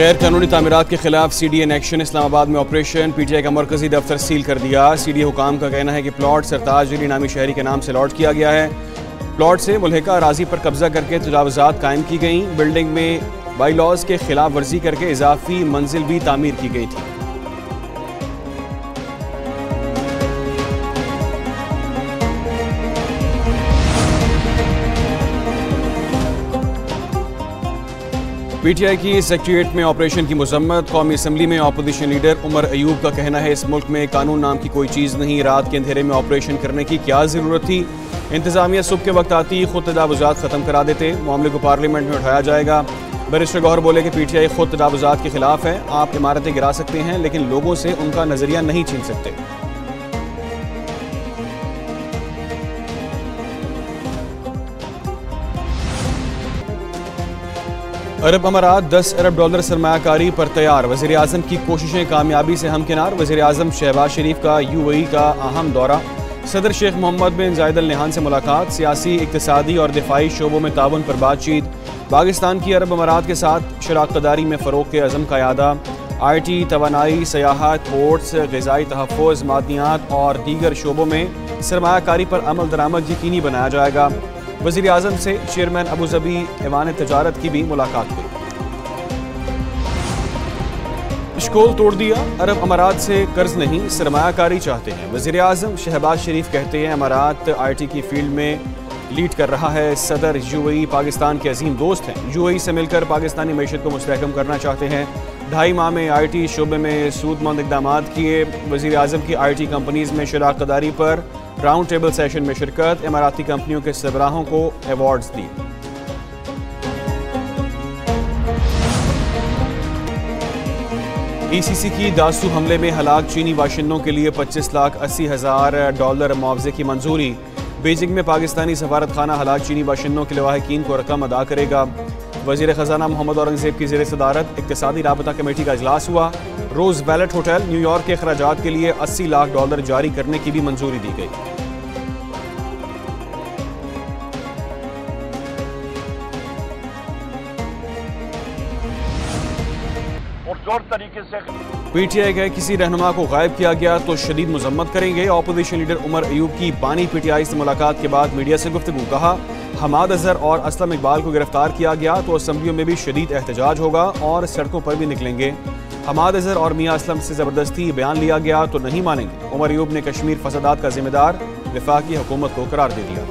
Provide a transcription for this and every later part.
गैर कानूनी तमीरत के खिलाफ C D N action Islamabad में ऑपरेशन। पी टी आई का मरकजी दफ्तर सील कर दिया। सी डी हुकाम का कहना है कि प्लाट सरताज अली नामी शहरी के नाम से लॉट किया गया है। प्लाट से मुलहका अराजी पर कब्जा करके तजावजात कायम की गई। बिल्डिंग में बाई लॉज के खिलाफ वर्जी करके इजाफी मंजिल भी तामीर की गई थी। पीटीआई की सेक्रेटरीट में ऑपरेशन की मजम्मत। कौमी असम्बली में अपोजिशन लीडर उमर अयूब का कहना है, इस मुल्क में कानून नाम की कोई चीज़ नहीं, रात के अंधेरे में ऑपरेशन करने की क्या ज़रूरत थी? इंतजामिया सुबह के वक्त आती, खुद तजावजात ख़त्म करा देते। मामले को पार्लियामेंट में उठाया जाएगा। बैरिस्टर गौहर बोले कि पीटीआई खुद तजावजात के खिलाफ है। आप इमारतें गिरा सकते हैं, लेकिन लोगों से उनका नज़रिया नहीं छीन सकते। अरब अमारात दस अरब डॉलर सरमाकारी पर तैयार। वजी अजम की कोशिशें कामयाबी से हमकिनार। वजी अजम शहबाज शरीफ का यू ई का अहम दौरा। सदर शेख मोहम्मद बिन जायद अल से मुलाकात। सियासी, इकतसादी और दिफाई शोबों में ताउन पर बातचीत। पाकिस्तान की अरब अमारात के साथ शराकदारी में फ़रोग के अज़म का अदा आई टी तोानाई सयाहत पोर्ट्स गज़ाई तहफ़ मादनियात और दीगर शोबों में सरमाकारी पर अमल दरामद यकीनी बनाया जाएगा। वजी अजम से चेयरमैन अबूजबी ऐवान तजारत की भी मुलाकात हुई। शकोल तोड़ दिया, अरब अमारात से कर्ज नहीं सरमाकारी चाहते हैं। वज़ीर अजम शहबाज शरीफ कहते हैं, अमारात आई टी की फ़ील्ड में लीड कर रहा है। सदर यू यूएई पाकिस्तान के अजीम दोस्त हैं। यू यूएई से मिलकर पाकिस्तानी मीशत को मुस्तकम करना चाहते हैं। ढाई माह में आई टी शोबे में सूदमंद इकदाम किए। वजी अजम की आई टी कंपनीज़ में शराकदारी पर राउंड टेबल सेशन में शिरकत, इमाराती कंपनियों के सरबराहों को अवार्ड्स दिए ईसीसी की दासू हमले में हलाक, चीनी बाशिंदों के लिए 25 लाख अस्सी हज़ार डॉलर मुआवजे की मंजूरी। बीजिंग में पाकिस्तानी सफारत खाना हलाक, चीनी बाशिंदों के लवाहकिन को रकम अदा करेगा। वज़ीर ख़जाना मोहम्मद औरंगज़ेब की जेर सदारत इकतदी रबता कमेटी का अजलास हुआ। रोज़ वैलेट होटल, न्यूयॉर्क के अखराज के लिए अस्सी लाख डॉलर जारी करने की भी मंजूरी दी गई। पुरजोर तरीके से पीटीआई के किसी रहनुमा को गायब किया गया तो शदीद मजम्मत करेंगे। अपोजिशन लीडर उमर अयूब की बानी पीटीआई से मुलाकात के बाद मीडिया से गुफ्तु कहा, हमाद अजहर और असलम इकबाल को गिरफ़्तार किया गया तो असम्बलियों में भी शदीद एहतजाज होगा और सड़कों पर भी निकलेंगे। हमाद अजहर और मियाँ असलम से ज़बरदस्ती बयान लिया गया तो नहीं मानेंगे। उमर अयूब ने कश्मीर फसादात का जिम्मेदार, विफाकी हुकूमत को करार दे दिया।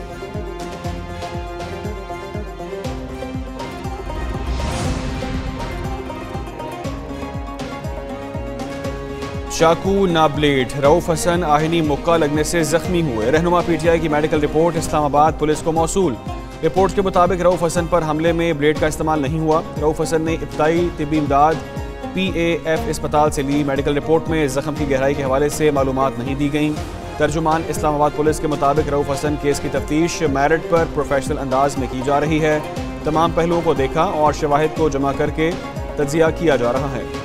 चाकू, ना ब्लेड। रऊफ हसन, आहनी, मुक्का लगने से जख्मी हुए। रहनुमा पीटीआई की मेडिकल रिपोर्ट, इस्लामाबाद पुलिस को मौसू रिपोर्ट के मुताबिक रऊफ हसन पर हमले में ब्लेड का इस्तेमाल नहीं हुआ। रऊफ हसन ने इब्तई तबी इमदाद पी एफ़ अस्पताल से ली। मेडिकल रिपोर्ट में जख्म की गहराई के हवाले से मालूम नहीं दी गई। तर्जुमान इस्लामाबाद पुलिस के मुताबिक रऊफ हसन केस की तफ्तीश मेरिट पर प्रोफेशनल अंदाज में की जा रही है। तमाम पहलुओं को देखा और शवाहद को जमा करके तजिया किया जा रहा है।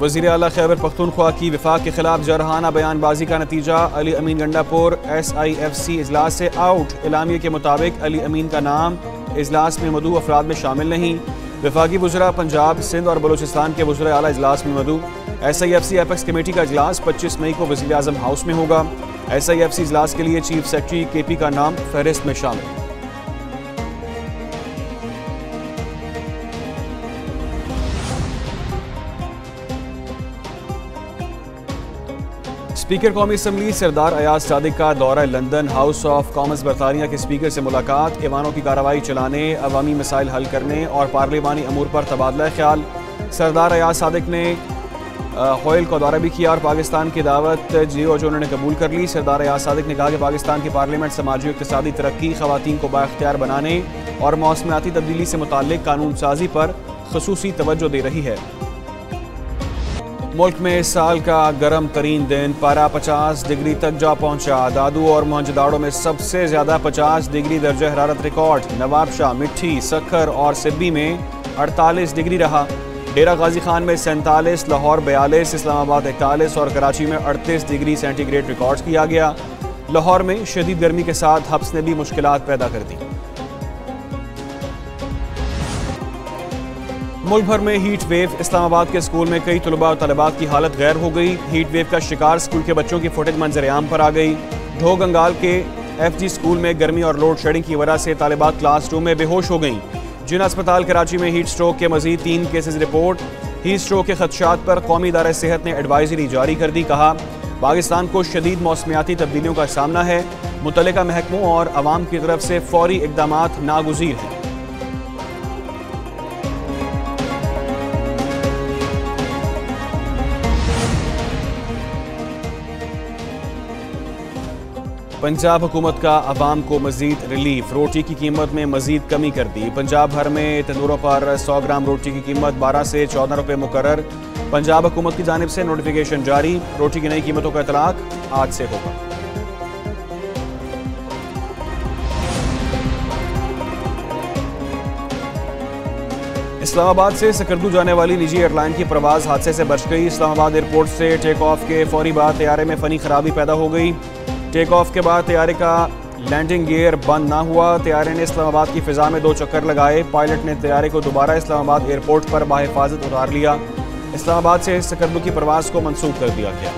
वजी अला खैबर पख्तूनख्वा की विफाक के खिलाफ जरहाना बयानबाजी का नतीजा। Ali Amin Gandapur S I F C इजलास से आउट इलामिया के मुताबिक अली अमीन का नाम इजलास में मदू अफराद में शामिल नहीं। विफाकी बुजरा पंजाब, सिंध और बलोचिस्तान के बुजरा अला इजलास में मदू। S I F C apex committee का इजलास पच्चीस मई को वजी अजम हाउस में होगा। एस आई एफ़ सी इजलास के लिए चीफ सेक्रेटरी के पी का नाम फहरिस्त में शामिल। स्पीकर कौमी असम्बली सरदार अयाज सादिक का दौरा लंदन हाउस ऑफ़ कॉमन्स बरतानिया के स्पीकर से मुलाकात। ईवानों की कार्रवाई चलाने, अवामी मसाइल हल करने और पार्लिमानी अमूर पर तबादला ख्याल। सरदार अयाज सादिक ने होयल का दौरा भी किया और पाकिस्तान की दावत जियो जो उन्होंने कबूल कर ली। सरदार अयाज सादिक ने कहा कि पाकिस्तान की पार्लियामेंट समाजी इकतदी तरक्की, खवतिन को बाख्तियार बनाने और मौसमियाती तब्दीली से मुतल कानून साजी पर खसूसी तोज्जो दे रही है। मुल्क में इस साल का गर्म तरीन दिन, पारा पचास डिग्री तक जा पहुँचा। दादू और मोहनजदाड़ों में सबसे ज़्यादा पचास डिग्री दर्जा हरारत रिकॉर्ड। नवाबशाह मिट्टी, सखर और सिब्बी में अड़तालीस डिग्री रहा। डेरा गाजी खान में सैंतालीस, लाहौर बयालीस, इस्लामाबाद इकतालीस और कराची में अड़तीस डिग्री सेंटीग्रेड रिकॉर्ड किया गया। लाहौर में शदीद गर्मी के साथ हब्स ने भी मुश्किल पैदा कर दी। मुल्क भर में हीट वेव इस्लामाबाद के स्कूल में कई तलबा और तलबात की हालत गैर हो गई। हीट वेव का शिकार स्कूल के बच्चों की फुटेज मंजर आम पर आ गई। ढो गंगाल के एफ़ जी स्कूल में गर्मी और लोड शेडिंग की वजह से तालिबात क्लास रूम में बेहोश हो गई। जिन अस्पताल कराची में हीट स्ट्रोक के मजीद तीन केसेज रिपोर्ट हीट स्ट्रोक के खदशात पर कौमी इदारा सेहत ने एडवाइजरी जारी कर दी, कहा, पाकिस्तान को शदीद मौसमियाती तब्दीलियों का सामना है। मुतल महकमों और आवाम की तरफ़ से फौरी इकदाम नागुजीर हैं। पंजाब हुकूमत का आवाम को मजीद रिलीफ, रोटी की कीमत में मजीद कमी कर दी। पंजाब भर में तंदूरों पर 100 ग्राम रोटी की कीमत 12 से 14 रुपये मुकर पंजाब हुकूमत की जानब से नोटिफिकेशन जारी, रोटी की नई कीमतों का इतलाक आज से होगा। इस्लामाबाद से सकरदू जाने वाली निजी एयरलाइन की प्रवाज हादसे से बच गई। इस्लामाबाद एयरपोर्ट से टेक ऑफ़ के फौरी बाद तैयारे में फनी खराबी पैदा हो गई। टेक ऑफ़ के बाद तैयारे का लैंडिंग गियर बंद ना हुआ। तैयारे ने इस्लामाबाद की फिजा में दो चक्कर लगाए। पायलट ने तैयारे को दोबारा इस्लामाबाद एयरपोर्ट पर बाहिफाजत उतार लिया। इस्लामाबाद से सकरदू की प्रवास को मनसूख कर दिया गया।